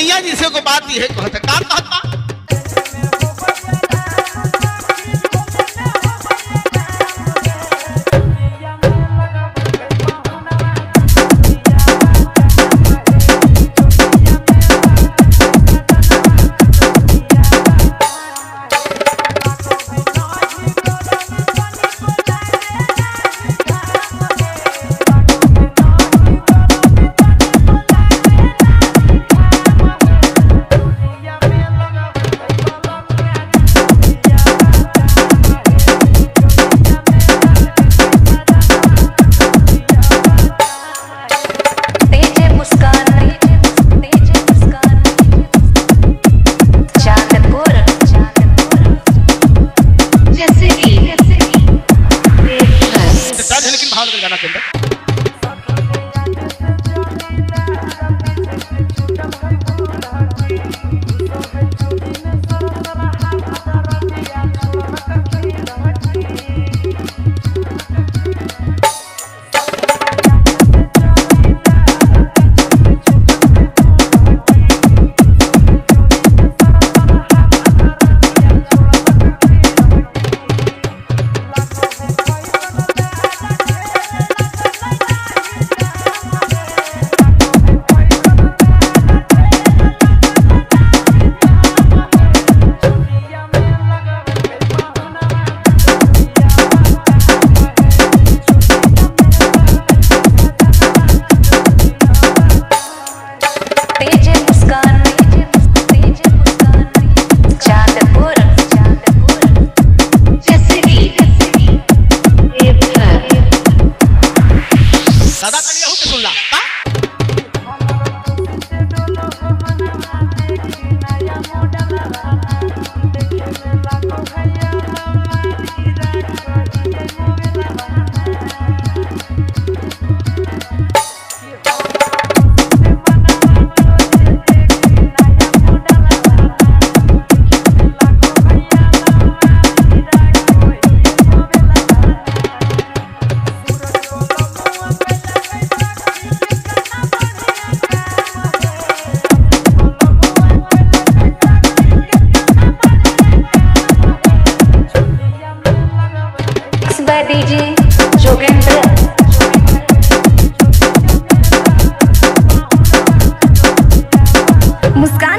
कन्हैया जी से को बात ही है तो कहते का कहता Ecco che sono là. DJ Jogendra. मुस्कान